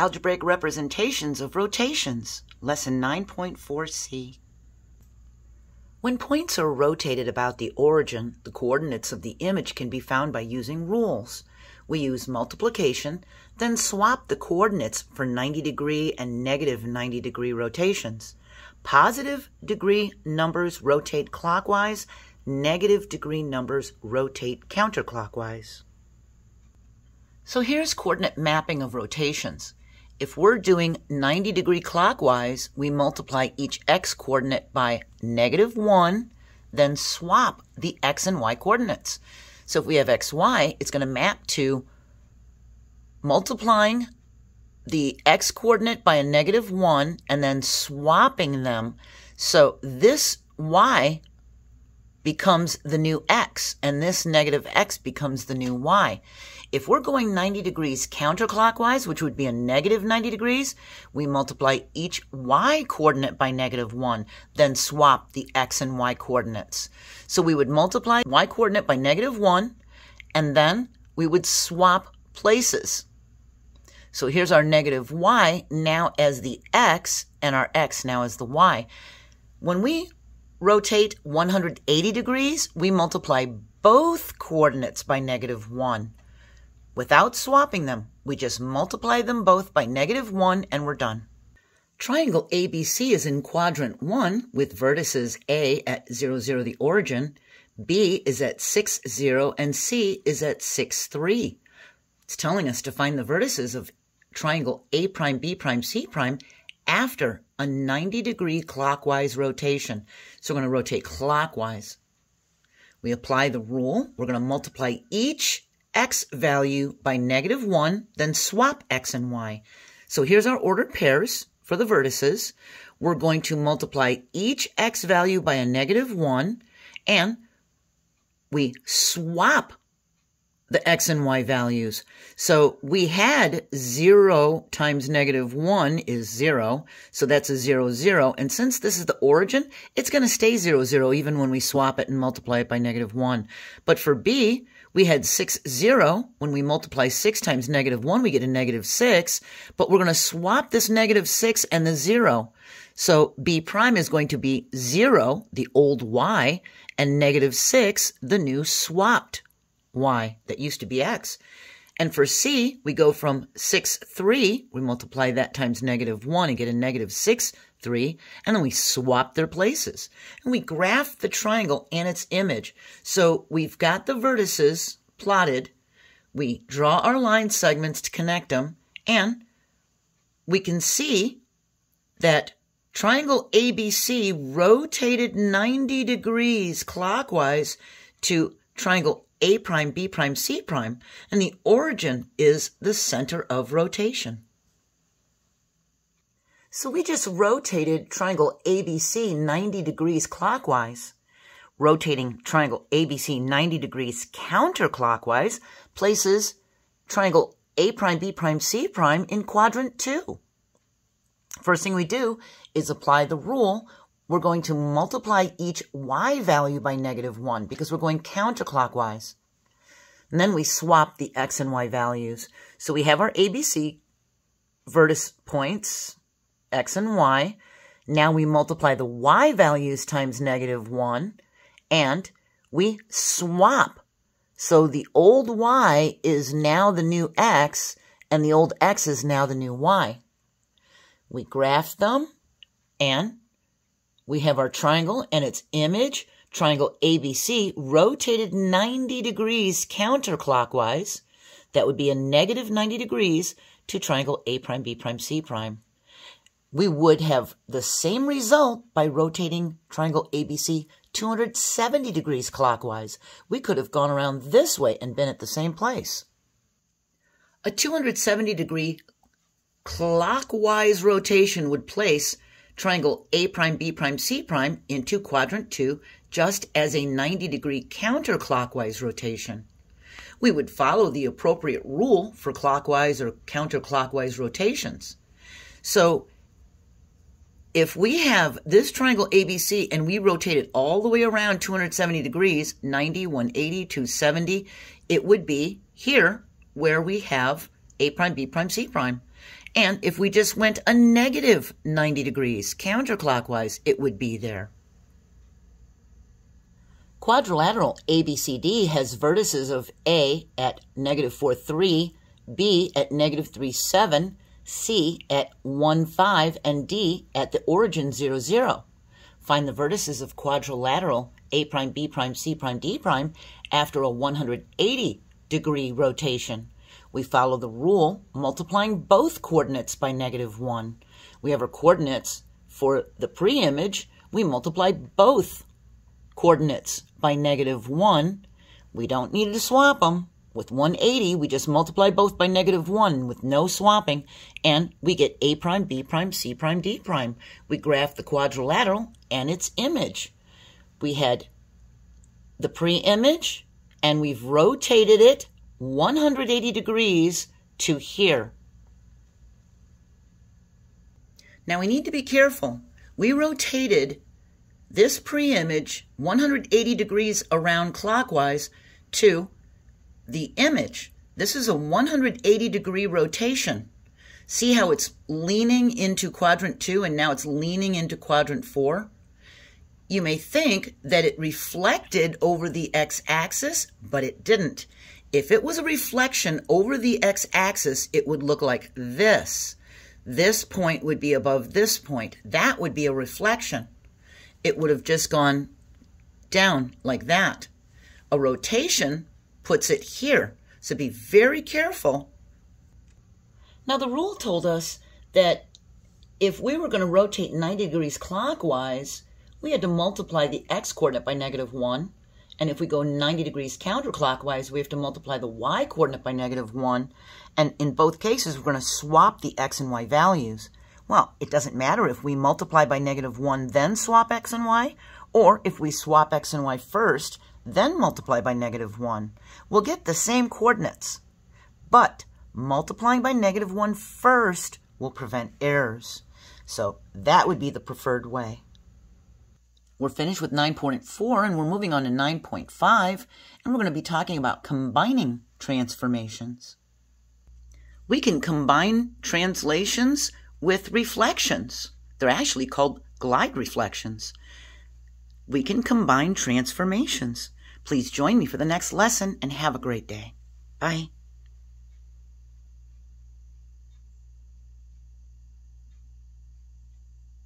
Algebraic Representations of Rotations, Lesson 9.4c. When points are rotated about the origin, the coordinates of the image can be found by using rules. We use multiplication, then swap the coordinates for 90 degree and negative 90 degree rotations. Positive degree numbers rotate clockwise, negative degree numbers rotate counterclockwise. So here's coordinate mapping of rotations. If we're doing 90 degree clockwise, we multiply each x coordinate by negative 1, then swap the x and y coordinates. So if we have xy, it's going to map to multiplying the x coordinate by a negative 1 and then swapping them. So this y becomes the new x, and this negative x becomes the new y. If we're going 90 degrees counterclockwise, which would be a negative 90 degrees, we multiply each y coordinate by negative 1, then swap the x and y coordinates. So we would multiply y coordinate by negative 1, and then we would swap places. So here's our negative y now as the x, and our x now as the y. When we rotate 180 degrees, we multiply both coordinates by negative 1. Without swapping them, we just multiply them both by negative 1 and we're done. Triangle ABC is in quadrant 1 with vertices A at 0, 0, the origin, B is at 6, 0, and C is at 6, 3. It's telling us to find the vertices of triangle A prime, B prime, C prime after a 90 degree clockwise rotation. So we're going to rotate clockwise. We apply the rule. We're going to multiply each x value by negative 1, then swap x and y. So here's our ordered pairs for the vertices. We're going to multiply each x value by a negative 1, and we swap the x and y values. So we had 0 times negative 1 is 0, so that's a 0, 0. And since this is the origin, it's going to stay 0, 0 even when we swap it and multiply it by negative 1. But for b, we had 6, 0. When we multiply 6 times negative 1, we get a negative 6. But we're going to swap this negative 6 and the 0. So b prime is going to be 0, the old y, and negative 6, the new swapped y that used to be x. And for c, we go from 6, 3, we multiply that times negative 1 and get a negative 6, 3, and then we swap their places. And we graph the triangle and its image. So we've got the vertices plotted, we draw our line segments to connect them, and we can see that triangle ABC rotated 90 degrees clockwise to triangle a prime, B prime, C prime, and the origin is the center of rotation. So we just rotated triangle ABC 90 degrees clockwise. Rotating triangle ABC 90 degrees counterclockwise places triangle A prime, B prime, C prime in quadrant 2. First thing we do is apply the rule we're going to multiply each y value by negative 1 because we're going counterclockwise. And then we swap the x and y values. So we have our ABC vertex points, x and y. Now we multiply the y values times negative 1, and we swap. So the old y is now the new x, and the old x is now the new y. We graph them, and we have our triangle and its image, triangle ABC, rotated 90 degrees counterclockwise. That would be a negative 90 degrees to triangle A prime, B prime, C prime. We would have the same result by rotating triangle ABC 270 degrees clockwise. We could have gone around this way and been at the same place. A 270 degree clockwise rotation would place triangle A prime, B prime, C prime into quadrant 2 just as a 90 degree counterclockwise rotation. We would follow the appropriate rule for clockwise or counterclockwise rotations. So if we have this triangle ABC and we rotate it all the way around 270 degrees, 90, 180, 270, it would be here where we have A prime, B prime, C prime. And if we just went a negative 90 degrees counterclockwise, it would be there. Quadrilateral ABCD has vertices of A at negative 4, 3, B at negative 3, 7, C at 1, 5, and D at the origin 0, 0. Find the vertices of quadrilateral A prime, B prime, C prime, D prime after a 180 degree rotation. We follow the rule multiplying both coordinates by negative 1. We have our coordinates for the pre-image. We multiply both coordinates by negative 1. We don't need to swap them. With 180, we just multiply both by negative 1 with no swapping, and we get A prime, B prime, C prime, D prime. We graph the quadrilateral and its image. We had the pre-image, and we've rotated it 180 degrees to here. Now we need to be careful. We rotated this pre-image 180 degrees around clockwise to the image. This is a 180 degree rotation. See how it's leaning into quadrant two and now it's leaning into quadrant four? You may think that it reflected over the x-axis, but it didn't. If it was a reflection over the x-axis, it would look like this. This point would be above this point. That would be a reflection. It would have just gone down like that. A rotation puts it here. So be very careful. Now, the rule told us that if we were going to rotate 90 degrees clockwise, we had to multiply the x coordinate by negative 1. And if we go 90 degrees counterclockwise, we have to multiply the y coordinate by negative 1. And in both cases, we're going to swap the x and y values. Well, it doesn't matter if we multiply by negative 1, then swap x and y, or if we swap x and y first then multiply by negative 1. We'll get the same coordinates, but multiplying by negative 1 first will prevent errors. So that would be the preferred way. We're finished with 9.4 and we're moving on to 9.5 and we're going to be talking about combining transformations. We can combine translations with reflections. They're actually called glide reflections we can combine transformations. Please join me for the next lesson and have a great day. Bye.